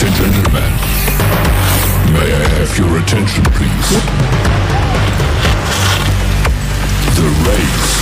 Ladies and gentlemen, may I have your attention, please? The race